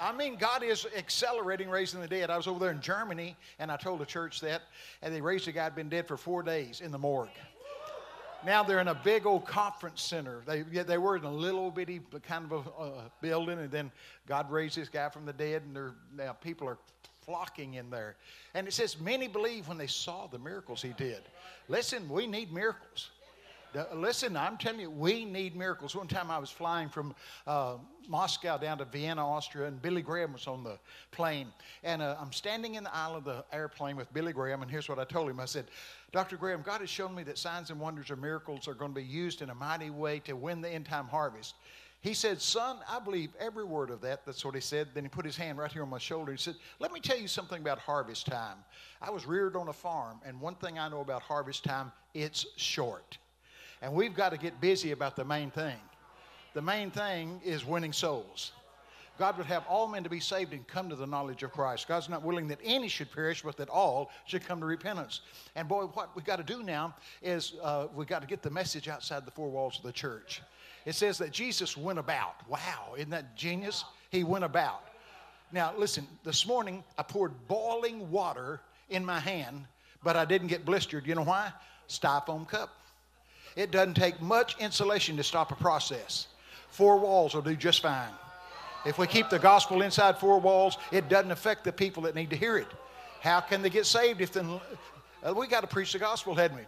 I mean, God is accelerating raising the dead. I was over there in Germany, and I told a church that, and they raised a guy who'd been dead for four days in the morgue. Now they're in a big old conference center. They, they were in a little bitty kind of a, uh, building, and then God raised this guy from the dead, and now people are flocking in there. And it says, Many believe when they saw the miracles he did. Listen, we need miracles. Listen, I'm telling you, we need miracles. One time I was flying from uh, Moscow down to Vienna, Austria, and Billy Graham was on the plane. And uh, I'm standing in the aisle of the airplane with Billy Graham, and here's what I told him I said, Dr. Graham, God has shown me that signs and wonders or miracles are going to be used in a mighty way to win the end time harvest. He said, Son, I believe every word of that. That's what he said. Then he put his hand right here on my shoulder. He said, Let me tell you something about harvest time. I was reared on a farm, and one thing I know about harvest time, it's short. And we've got to get busy about the main thing. The main thing is winning souls. God would have all men to be saved and come to the knowledge of Christ. God's not willing that any should perish, but that all should come to repentance. And boy, what we've got to do now is uh, we've got to get the message outside the four walls of the church. It says that Jesus went about. Wow, isn't that genius? He went about. Now, listen, this morning I poured boiling water in my hand, but I didn't get blistered. You know why? Styrofoam cup. It doesn't take much insulation to stop a process. Four walls will do just fine. If we keep the gospel inside four walls, it doesn't affect the people that need to hear it. How can they get saved if then uh, we got to preach the gospel, hadn't we?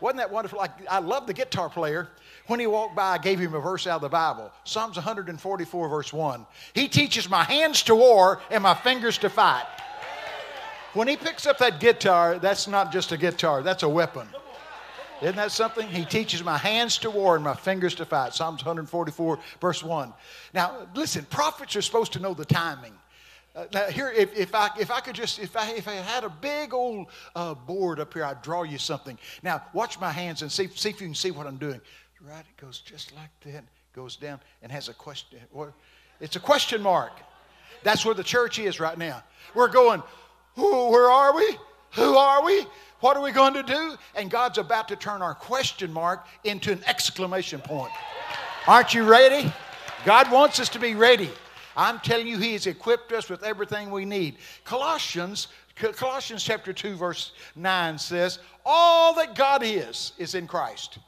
Wasn't that wonderful? Like I love the guitar player. When he walked by, I gave him a verse out of the Bible. Psalms 144, verse 1. He teaches my hands to war and my fingers to fight. When he picks up that guitar, that's not just a guitar, that's a weapon. Isn't that something? He teaches my hands to war and my fingers to fight. Psalms 144, verse 1. Now, listen, prophets are supposed to know the timing. Uh, now, here, if, if, I, if I could just, if I, if I had a big old uh, board up here, I'd draw you something. Now, watch my hands and see, see if you can see what I'm doing. Right, it goes just like that, goes down and has a question. It's a question mark. That's where the church is right now. We're going, who where are we? Who are we? What are we going to do? And God's about to turn our question mark into an exclamation point. Aren't you ready? God wants us to be ready. I'm telling you, He has equipped us with everything we need. Colossians, Colossians chapter 2, verse 9 says, All that God is, is in Christ.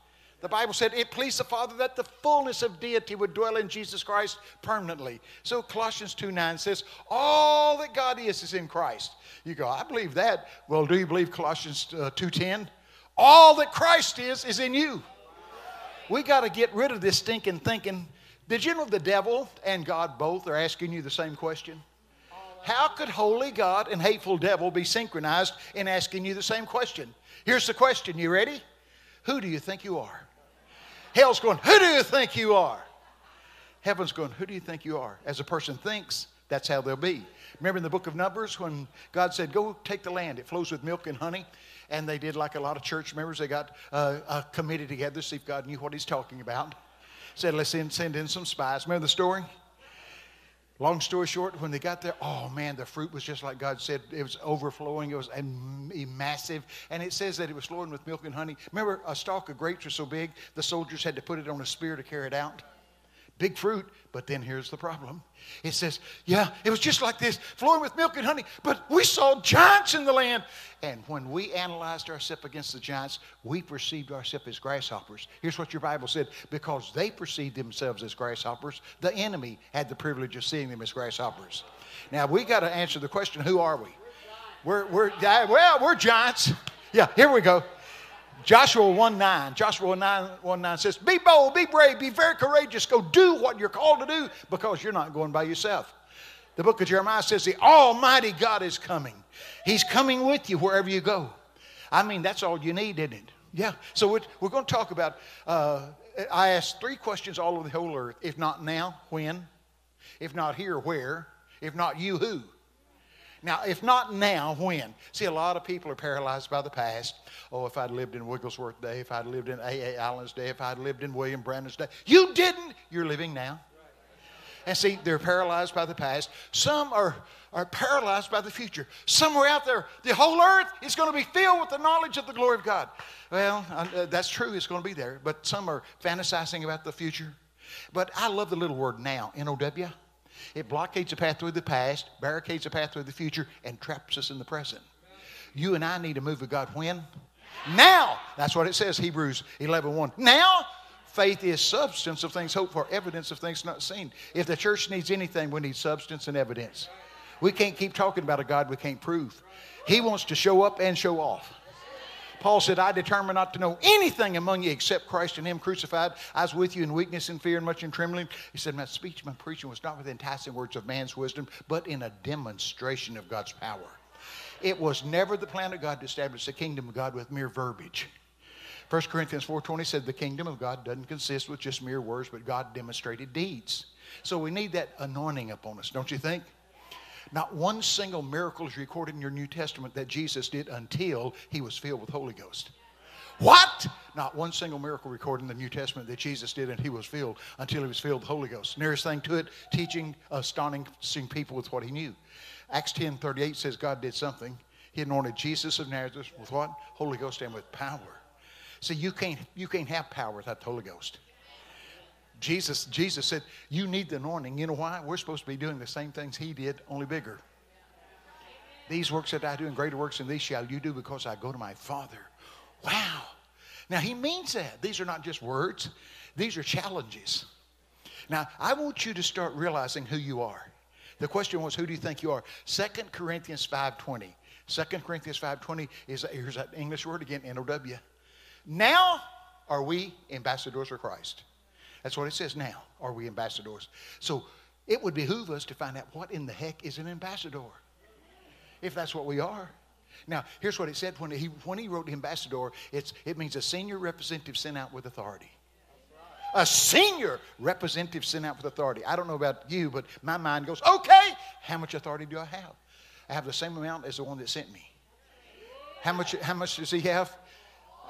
The Bible said it pleased the Father that the fullness of deity would dwell in Jesus Christ permanently. So Colossians 2 9 says, All that God is is in Christ. You go, I believe that. Well, do you believe Colossians uh, 2.10? All that Christ is, is in you. We got to get rid of this stinking thinking. Did you know the devil and God both are asking you the same question? How could holy God and hateful devil be synchronized in asking you the same question? Here's the question. You ready? Who do you think you are? Hell's going, Who do you think you are? Heaven's going, Who do you think you are? As a person thinks, that's how they'll be. Remember in the book of Numbers when God said, Go take the land, it flows with milk and honey. And they did like a lot of church members, they got uh, a committee together to see if God knew what He's talking about. Said, Let's send in some spies. Remember the story? Long story short, when they got there, oh man, the fruit was just like God said. It was overflowing. It was massive. And it says that it was flowing with milk and honey. Remember, a stalk of grapes was so big, the soldiers had to put it on a spear to carry it out. Big fruit, but then here's the problem. It says, yeah, it was just like this, flowing with milk and honey, but we saw giants in the land. And when we analyzed ourselves against the giants, we perceived ourselves as grasshoppers. Here's what your Bible said because they perceived themselves as grasshoppers, the enemy had the privilege of seeing them as grasshoppers. Now, we got to answer the question who are we? We're, we're, well, we're giants. Yeah, here we go. Joshua 1 9. Joshua 1 9, 1 9 says, Be bold, be brave, be very courageous. Go do what you're called to do because you're not going by yourself. The book of Jeremiah says, The Almighty God is coming. He's coming with you wherever you go. I mean, that's all you need, isn't it? Yeah. So we're, we're going to talk about, uh, I asked three questions all over the whole earth. If not now, when? If not here, where? If not you, who? Now, if not now, when? See, a lot of people are paralyzed by the past. Oh, if I'd lived in Wigglesworth Day, if I'd lived in A.A. Allen's day, if I'd lived in William Branham's day. You didn't. You're living now. And see, they're paralyzed by the past. Some are, are paralyzed by the future. Somewhere out there, the whole earth is going to be filled with the knowledge of the glory of God. Well, uh, that's true, it's going to be there. But some are fantasizing about the future. But I love the little word now, N O W. It blockades the path through the past, barricades the path through the future, and traps us in the present. You and I need to move with God when? Now. That's what it says, Hebrews 11 1. Now, faith is substance of things hoped for, evidence of things not seen. If the church needs anything, we need substance and evidence. We can't keep talking about a God we can't prove. He wants to show up and show off. Paul said, I determined not to know anything among you except Christ and Him crucified. I was with you in weakness and fear and much in trembling. He said, My speech, my preaching was not with enticing words of man's wisdom, but in a demonstration of God's power. It was never the plan of God to establish the kingdom of God with mere verbiage. 1 Corinthians 4.20 said the kingdom of God doesn't consist with just mere words, but God demonstrated deeds. So we need that anointing upon us, don't you think? Not one single miracle is recorded in your New Testament that Jesus did until he was filled with Holy Ghost. What? Not one single miracle recorded in the New Testament that Jesus did and he was filled until he was filled with Holy Ghost. Nearest thing to it, teaching, astonishing people with what he knew. Acts 10 38 says God did something. He anointed Jesus of Nazareth with what? Holy Ghost and with power. See, you can't, you can't have power without the Holy Ghost. Jesus, Jesus said, You need the anointing. You know why? We're supposed to be doing the same things He did, only bigger. These works that I do, and greater works than these shall you do because I go to my Father. Wow. Now, He means that. These are not just words, these are challenges. Now, I want you to start realizing who you are. The question was, who do you think you are? 2 Corinthians 5.20. 2 Corinthians 5.20 is, here's that English word again, N-O-W. Now are we ambassadors for Christ. That's what it says now. Are we ambassadors? So it would behoove us to find out what in the heck is an ambassador, if that's what we are. Now, here's what it said when he, when he wrote ambassador it's, it means a senior representative sent out with authority. A senior representative sent out with authority. I don't know about you, but my mind goes, okay, how much authority do I have? I have the same amount as the one that sent me. How much, how much does he have?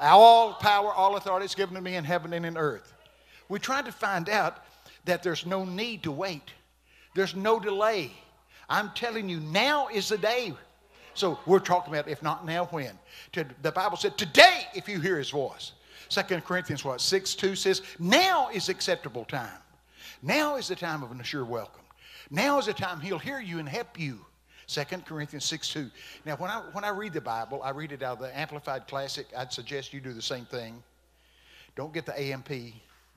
All power, all authority is given to me in heaven and in earth. We tried to find out that there's no need to wait, there's no delay. I'm telling you, now is the day. So we're talking about if not now, when. The Bible said, today, if you hear his voice. Second Corinthians, what, 6 2 says, now is acceptable time. Now is the time of an assured welcome. Now is the time he'll hear you and help you. 2 Corinthians 6 2. Now, when I, when I read the Bible, I read it out of the Amplified Classic. I'd suggest you do the same thing. Don't get the AMP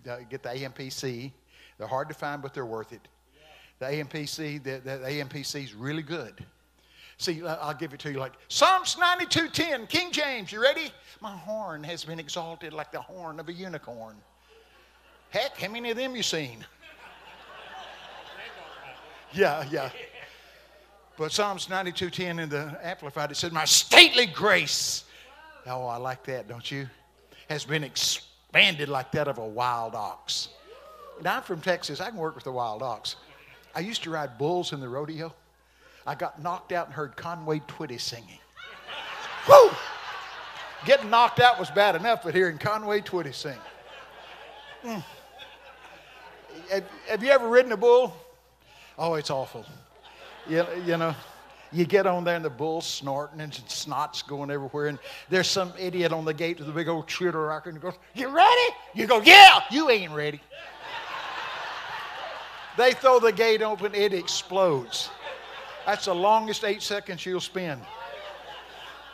get the AMPC. They're hard to find, but they're worth it. The AMPC, the, the AMPC is really good. See, I'll give it to you like Psalms 92:10, King James. You ready? My horn has been exalted like the horn of a unicorn. Heck, how many of them you seen? Yeah, yeah. But Psalms 92:10 in the Amplified it says, "My stately grace." Oh, I like that, don't you? Has been banded like that of a wild ox. Now, I'm from Texas. I can work with a wild ox. I used to ride bulls in the rodeo. I got knocked out and heard Conway Twitty singing. Woo! Getting knocked out was bad enough, but hearing Conway Twitty sing. Mm. Have, have, you ever ridden a bull? Oh, it's awful. You, you know, you get on there and the bull's snorting and snot's going everywhere. And there's some idiot on the gate with a big old shooter rocker and he goes, You ready? You go, Yeah, you ain't ready. they throw the gate open, it explodes. That's the longest eight seconds you'll spend.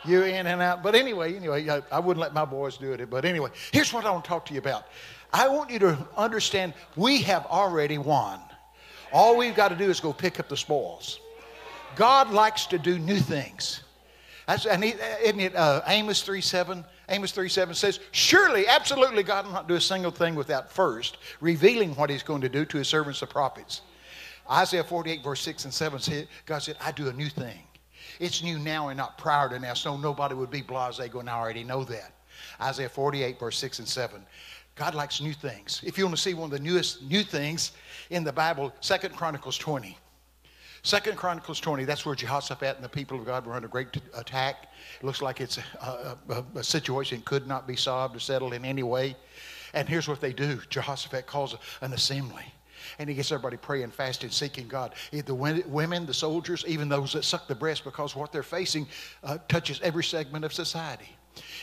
You in and out. But anyway, anyway, I, I wouldn't let my boys do it. But anyway, here's what I want to talk to you about. I want you to understand we have already won. All we've got to do is go pick up the spoils. God likes to do new things. That's, and he, isn't it uh, Amos 3 7? Amos 3 7 says, Surely, absolutely, God will not do a single thing without first revealing what he's going to do to his servants, the prophets. Isaiah 48, verse 6 and 7 said, God said, I do a new thing. It's new now and not prior to now, so nobody would be blase going, I already know that. Isaiah 48, verse 6 and 7. God likes new things. If you want to see one of the newest new things in the Bible, Second Chronicles 20. Second Chronicles 20, that's where Jehoshaphat and the people of God were under great attack. It looks like it's a, a, a situation could not be solved or settled in any way. And here's what they do Jehoshaphat calls an assembly. And he gets everybody praying, fasting, seeking God. The women, the soldiers, even those that suck the breast, because what they're facing uh, touches every segment of society.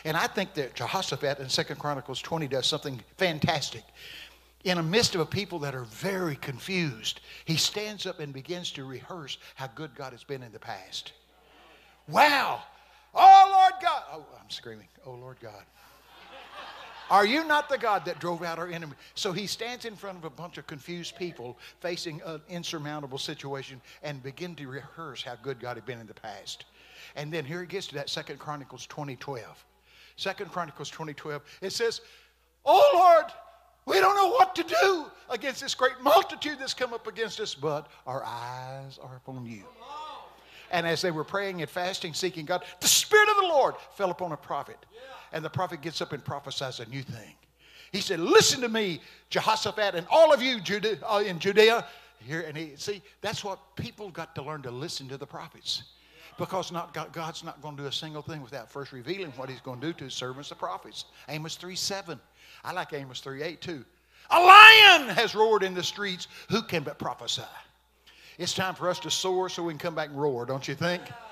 And I think that Jehoshaphat in Second Chronicles 20 does something fantastic in the midst of a people that are very confused, he stands up and begins to rehearse how good God has been in the past. Wow. Oh, Lord God. Oh, I'm screaming. Oh, Lord God. Are you not the God that drove out our enemy? So he stands in front of a bunch of confused people facing an insurmountable situation and begin to rehearse how good God had been in the past. And then here he gets to that Second Chronicles 2012. Second Chronicles 2012. It says, Oh Lord, we don't know what to do against this great multitude that's come up against us, but our eyes are upon you. And as they were praying and fasting, seeking God, the Spirit of the Lord fell upon a prophet. And the prophet gets up and prophesies a new thing. He said, Listen to me, Jehoshaphat, and all of you Judah, uh, in Judea. Here, and he, see, that's what people got to learn to listen to the prophets. Because not, God, God's not going to do a single thing without first revealing what he's going to do to his servants, the prophets. Amos 3 7. I like Amos 3 8 too. A lion has roared in the streets. Who can but prophesy? It's time for us to soar so we can come back and roar, don't you think?